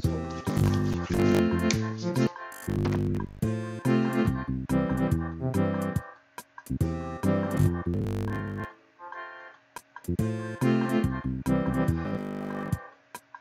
そう。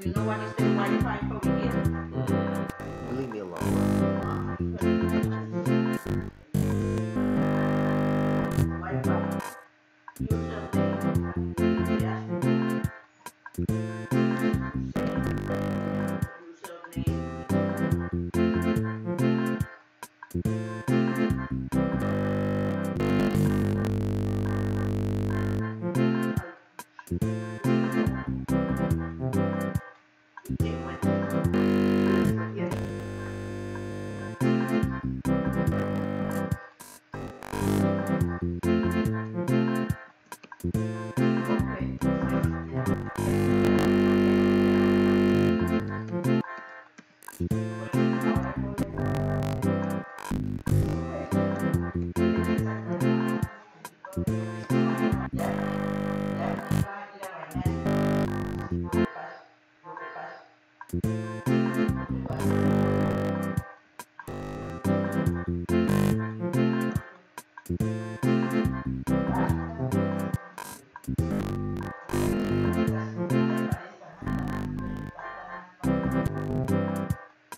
You know what is the Wi-Fi for me?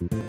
you.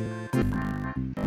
えっ?